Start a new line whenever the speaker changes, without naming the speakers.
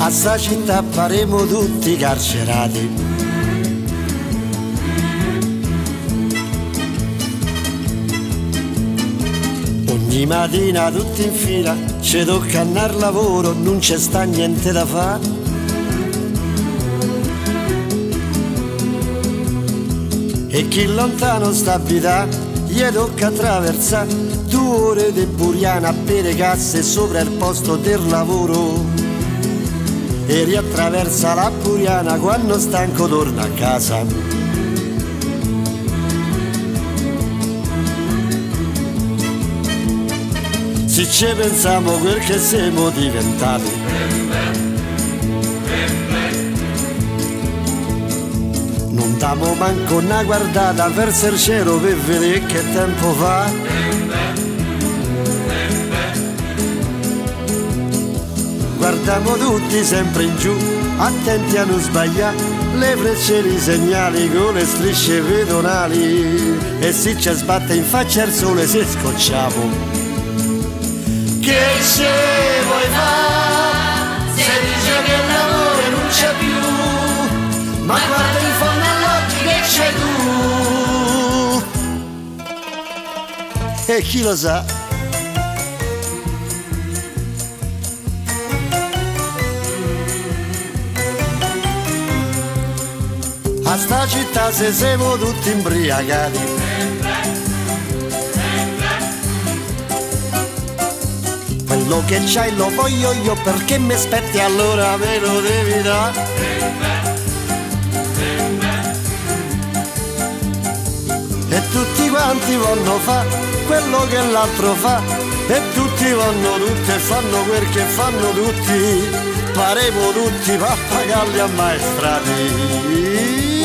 a sta città faremo tutti carcerati. Ogni mattina tutti in fila, ci tocca andare al lavoro, non c'è sta niente da fare. E chi lontano sta abitando, gli tocca attraversare due ore di buriana per le casse sopra il posto del lavoro. E riattraversa la buriana quando stanco torna a casa. Se ci pensiamo quel che siamo diventati. Non damo manco una guardata verso il cielo per vedere che tempo fa. Guardiamo tutti sempre in giù, attenti a non sbagliare, le frecce li segnali con le strisce pedonali. E se ci sbatte in faccia il sole se scocciamo. Che ce vuoi fare se dice che il lavoro non c'è più ma guarda in fondo all'occhio che c'è tu. E chi lo sa sta città se siamo tutti imbriagati quello che c'hai lo voglio io perché mi aspetti allora me lo devi dare. E tutti quanti vanno fa quello che l'altro fa e tutti vanno tutti e fanno quel che fanno tutti. Paremo tutti pappagalli ammaestrati